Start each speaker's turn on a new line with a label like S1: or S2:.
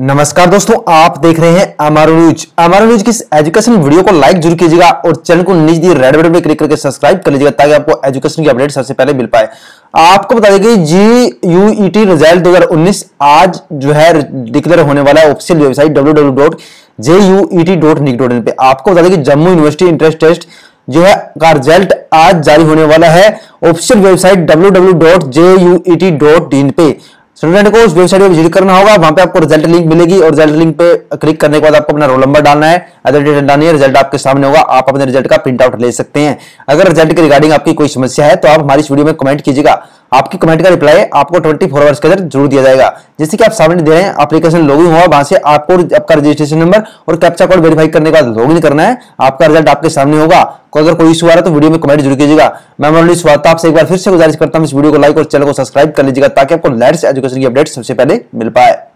S1: नमस्कार दोस्तों, आप देख रहे हैं अमारो न्यूज़। अमारो न्यूज़ की एजुकेशन वीडियो को लाइक ज़रूर कीजिएगा और चैनल को नीचे दी रेड बटन पे क्लिक करके सब्सक्राइब कर लीजिएगा ताकि आपको एजुकेशन की अपडेट सबसे पहले मिल पाए। आपको बता दें कि जी यू टी रिज़ल्ट 2019 आज जो है डिक्लेयर होने वाला है ऑफिशियल वेबसाइट www.jutnic.in पे। आपको बता दें कि जम्मू यूनिवर्सिटी इंट्रेंस टेस्ट जो है, का रिज़ल्ट आज जारी होने वाला है ऑफिशियल वेबसाइट www.jutint.in पे। स्टूडेंट को उस वेबसाइट पे विज़िट करना होगा, वहाँ पे आपको रिज़ल्ट लिंक मिलेगी और रिज़ल्ट लिंक पे क्लिक करने के बाद आपको अपना रोल नंबर डालना है। अदर डिटेल डालनी है रिज़ल्ट आपके सामने होगा, आप अपने रिज़ल्ट का प्रिंट आउट ले सकते हैं। अगर रिज़ल्ट के रिगार्डिंग आपकी कोई समस्या है तो आप हमारी इस वीडियो में कमेंट कीजिएगा। आपकी कमेंट का रिप्लाई आपको 24 फोर आवर्स के अंदर ज़रूर दिया जाएगा। जैसे कि आप सामने दे रहे हैं एप्लीकेशन लॉगिन हुआ, वहाँ से आपको आपका रजिस्ट्रेशन नंबर और कैप्चा कोड वेरीफाई करने के लॉगिन करना है। आपका रिज़ल्ट आपके सामने होगा। अगर कोई इशू आ रहा है तो वीडियो में कमेंट ज़रूर कीजिएगा। मैं मनोली स्वागत आपसे एक बार फिर से गुजारिश करता हूँ इस वीडियो को लाइक और चैनल को सब्सक्राइब कर लीजिएगा ताकि आपको लेटेस्ट एजुकेशन की अपडेट सबसे पहले मिल पाए।